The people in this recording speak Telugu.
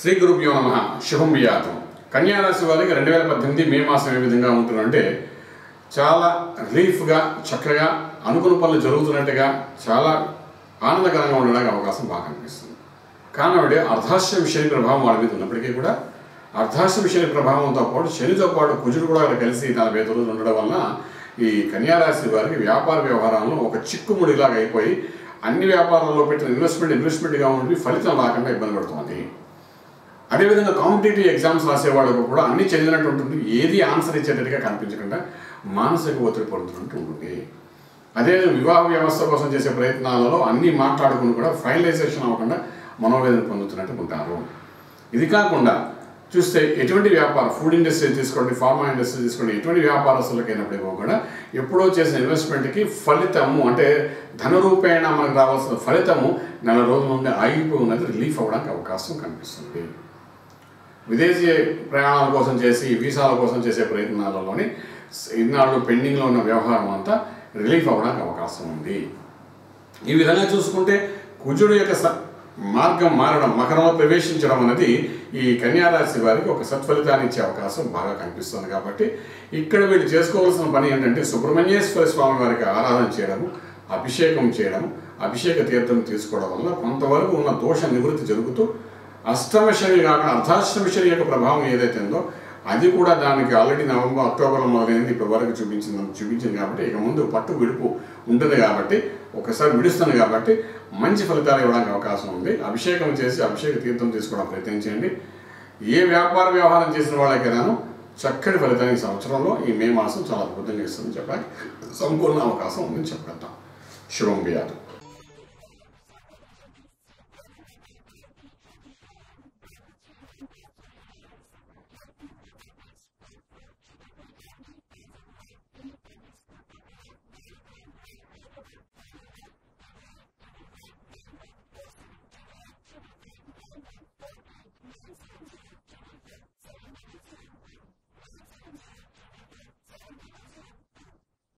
శ్రీ గురుభ్యో నమ. శుభం వ్యాధం. కన్యారాశి వారికి రెండు వేల పద్దెనిమిది మే మాసం ఏ విధంగా ఉంటుందంటే చాలా రిలీఫ్గా చక్కగా అనుకున్న పనులు జరుగుతున్నట్టుగా చాలా ఆనందకరంగా ఉండడానికి అవకాశం బాగా కనిపిస్తుంది. కానబడి అర్ధాశ్రమ శని ప్రభావం వాళ్ళ మీద ఉన్నప్పటికీ కూడా అర్ధాశ్రమ శని ప్రభావంతో పాటు శనితో పాటు కుజుడు కూడా అక్కడ కలిసి నలభై ఐదు రోజులు ఉండడం వలన ఈ కన్యారాశి వారికి వ్యాపార వ్యవహారాలను ఒక చిక్కుముడిలాగా అయిపోయి అన్ని వ్యాపారాల్లో పెట్టిన ఇన్వెస్ట్మెంట్ ఇన్వెస్ట్మెంట్గా ఉండి ఫలితం రాకుండా ఇబ్బంది పడుతుంది. అదేవిధంగా కాంపిటేటివ్ ఎగ్జామ్స్ రాసేవాళ్ళకు కూడా అన్ని చదివినట్టు ఉంటుంది ఏది ఆన్సర్ ఇచ్చేటట్టుగా కనిపించకుండా మానసిక ఒత్తిడి పడుతున్నట్టు ఉంటుంది. అదే వివాహ వ్యవస్థ కోసం చేసే ప్రయత్నాలలో అన్నీ మాట్లాడుకుని కూడా ఫైనలైజేషన్ అవ్వకుండా మనోవేదన పొందుతున్నట్టు ఉంటారు. ఇది కాకుండా చూస్తే ఎటువంటి వ్యాపారం ఫుడ్ ఇండస్ట్రీ తీసుకోండి ఫార్మా ఇండస్ట్రీ తీసుకోండి ఎటువంటి వ్యాపారస్తులకైనప్పటికీ కూడా ఎప్పుడో చేసిన ఇన్వెస్ట్మెంట్కి ఫలితము అంటే ధన రూపేణ మనకు రావాల్సిన ఫలితము నెల రోజుల నుండి ఆగిపోయి ఉన్నది రిలీఫ్ అవ్వడానికి అవకాశం కనిపిస్తుంది. విదేశీ ప్రయాణాల కోసం చేసి వీసాల కోసం చేసే ప్రయత్నాలలోని ఇన్నాళ్ళు పెండింగ్లో ఉన్న వ్యవహారం అంతా రిలీఫ్ అవ్వడానికి అవకాశం ఉంది. ఈ విధంగా చూసుకుంటే కుజుడు యొక్క స మార్గం మారడం మకరంలో ప్రవేశించడం అనేది ఈ కన్యారాశి వారికి ఒక సత్ఫలితాన్ని ఇచ్చే అవకాశం బాగా కనిపిస్తుంది కాబట్టి ఇక్కడ వీళ్ళు చేసుకోవాల్సిన పని ఏంటంటే సుబ్రహ్మణ్యేశ్వర స్వామి వారికి ఆరాధన చేయడము అభిషేకం చేయడం అభిషేక తీర్థం తీసుకోవడం వల్ల కొంతవరకు ఉన్న దోష నివృత్తి జరుగుతూ అష్టమ శని కాక అర్ధాష్టమ శని యొక్క ప్రభావం ఏదైతే ఉందో అది కూడా దానికి ఆల్రెడీ నవంబర్ అక్టోబర్లో మొదలైంది ఇప్పటి వరకు చూపించింది చూపించింది కాబట్టి ఇక ముందు పట్టు విడుపు ఉంటుంది కాబట్టి ఒకసారి విడుస్తుంది కాబట్టి మంచి ఫలితాలు ఇవ్వడానికి అవకాశం ఉంది. అభిషేకం చేసి అభిషేక తీర్థం తీసుకోవడం ప్రయత్నించండి ఏ వ్యాపార వ్యవహారం చేసిన వాళ్ళకైనాను చక్కటి ఫలితాన్ని ఈ సంవత్సరంలో ఈ మే మాసం చాలా అద్భుతంగా ఇస్తుందని చెప్పడానికి సంపూర్ణ అవకాశం ఉందని చెప్పగలుగుతాం. శుభం వ్యాధం